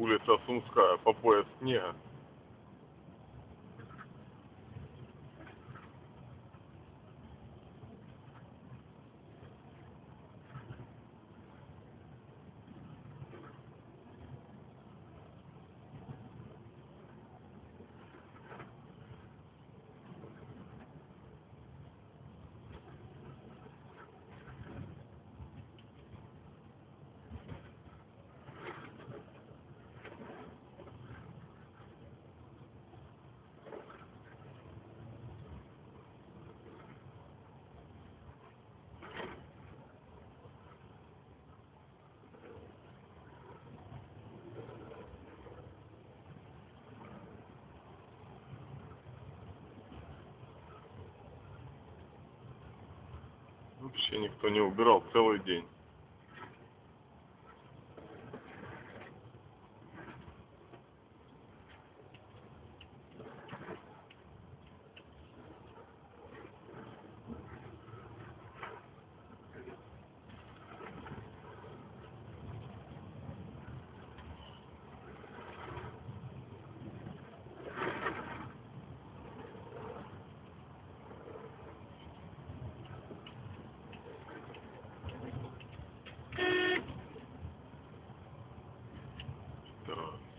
улица Сумская, по пояс снега. Вообще никто не убирал целый день. hospital